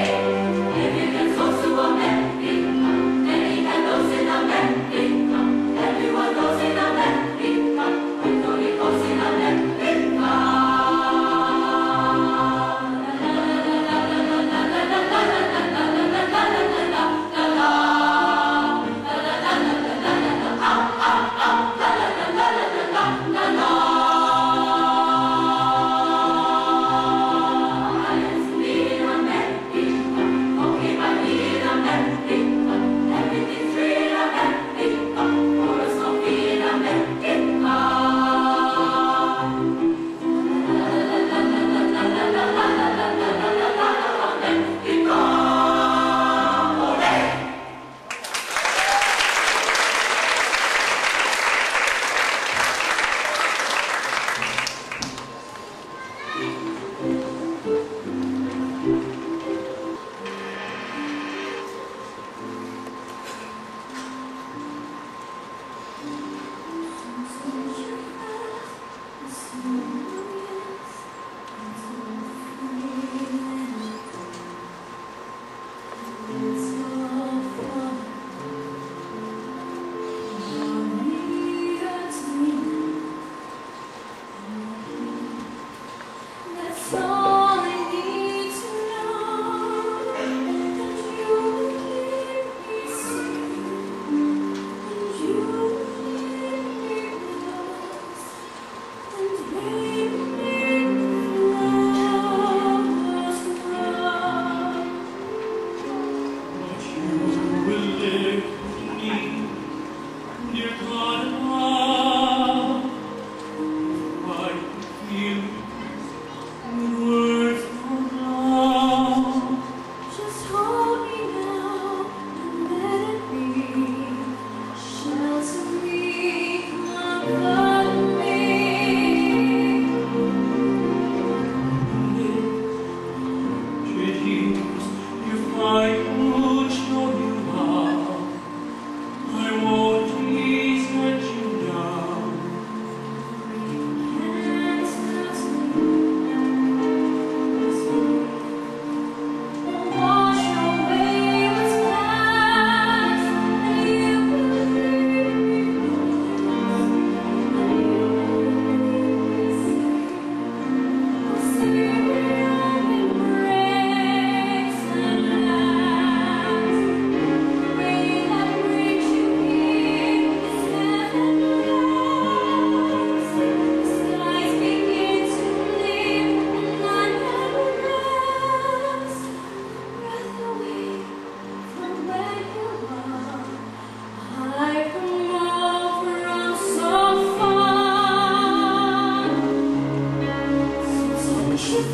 day.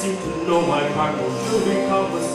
Seem to know my heart will surely come.